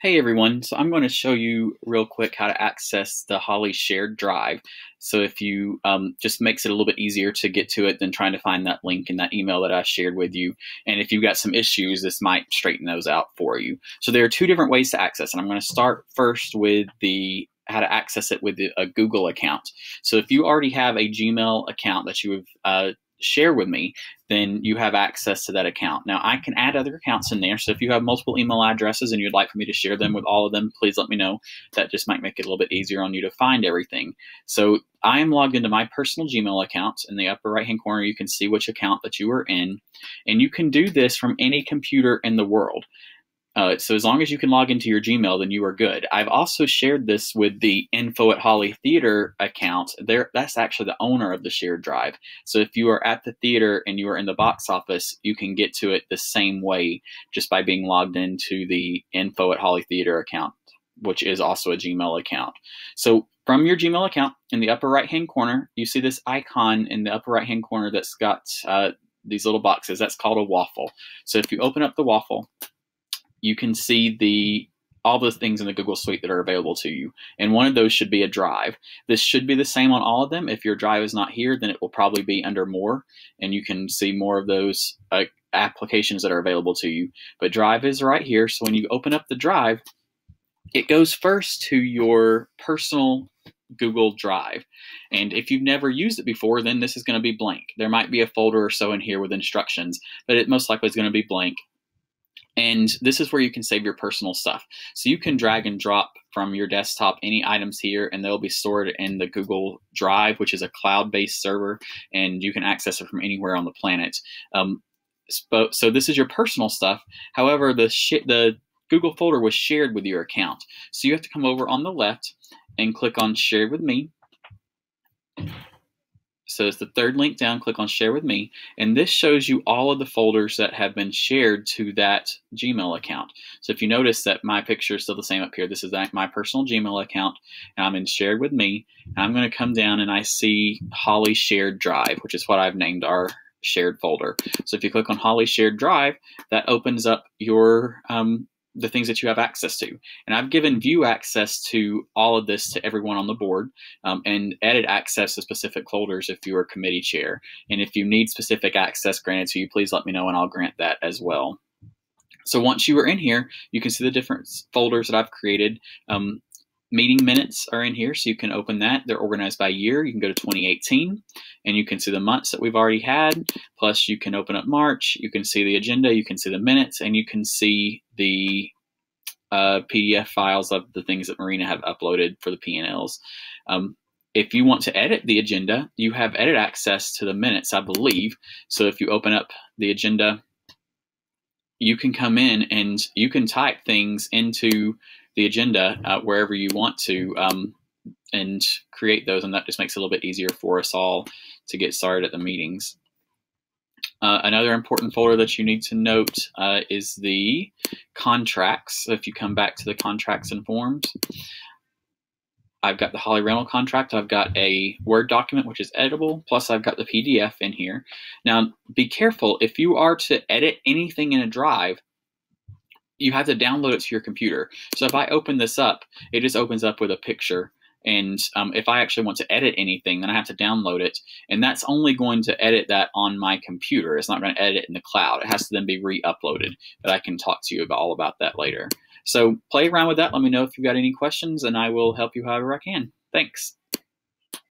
Hey everyone, so I'm going to show you real quick how to access the Holly shared drive. So if you um, just makes it a little bit easier to get to it than trying to find that link in that email that I shared with you. And if you've got some issues, this might straighten those out for you. So there are two different ways to access, and I'm going to start first with the how to access it with a Google account. So if you already have a Gmail account that you have uh, share with me, then you have access to that account. Now, I can add other accounts in there. So if you have multiple email addresses and you'd like for me to share them with all of them, please let me know. That just might make it a little bit easier on you to find everything. So I am logged into my personal Gmail account. In the upper right hand corner, you can see which account that you are in. And you can do this from any computer in the world. Uh, so as long as you can log into your Gmail, then you are good. I've also shared this with the info at Holly Theater account. There, that's actually the owner of the shared drive. So if you are at the theater and you are in the box office, you can get to it the same way just by being logged into the info at Holly Theater account, which is also a Gmail account. So from your Gmail account, in the upper right hand corner, you see this icon in the upper right hand corner that's got uh, these little boxes. That's called a waffle. So if you open up the waffle, you can see the all the things in the Google Suite that are available to you. And one of those should be a drive. This should be the same on all of them. If your drive is not here, then it will probably be under more, and you can see more of those uh, applications that are available to you. But drive is right here. So when you open up the drive, it goes first to your personal Google Drive. And if you've never used it before, then this is going to be blank. There might be a folder or so in here with instructions, but it most likely is going to be blank. And this is where you can save your personal stuff. So you can drag and drop from your desktop any items here, and they'll be stored in the Google Drive, which is a cloud based server, and you can access it from anywhere on the planet. Um, so this is your personal stuff. However, the the Google folder was shared with your account. So you have to come over on the left and click on Share with Me. So it's the third link down, click on share with me, and this shows you all of the folders that have been shared to that Gmail account. So if you notice that my picture is still the same up here, this is my personal Gmail account, and I'm in shared with me, and I'm going to come down and I see Holly shared drive, which is what I've named our shared folder. So if you click on Holly shared drive, that opens up your um, the things that you have access to. And I've given view access to all of this to everyone on the board um, and edit access to specific folders if you are committee chair. And if you need specific access granted to you, please let me know and I'll grant that as well. So once you are in here, you can see the different folders that I've created. Um, meeting minutes are in here, so you can open that. They're organized by year. You can go to 2018, and you can see the months that we've already had. Plus, you can open up March. You can see the agenda. You can see the minutes, and you can see the uh, PDF files of the things that Marina have uploaded for the P&Ls. Um, if you want to edit the agenda, you have edit access to the minutes, I believe. So if you open up the agenda, you can come in and you can type things into the agenda uh, wherever you want to um, and create those, and that just makes it a little bit easier for us all to get started at the meetings. Uh, another important folder that you need to note uh, is the contracts. So if you come back to the contracts and forms, I've got the Holly rental contract. I've got a Word document, which is editable. Plus, I've got the PDF in here. Now, be careful. If you are to edit anything in a drive, you have to download it to your computer. So if I open this up, it just opens up with a picture. And um, if I actually want to edit anything, then I have to download it. And that's only going to edit that on my computer. It's not going to edit in the cloud. It has to then be re-uploaded. But I can talk to you about all about that later. So play around with that. Let me know if you've got any questions, and I will help you however I can. Thanks.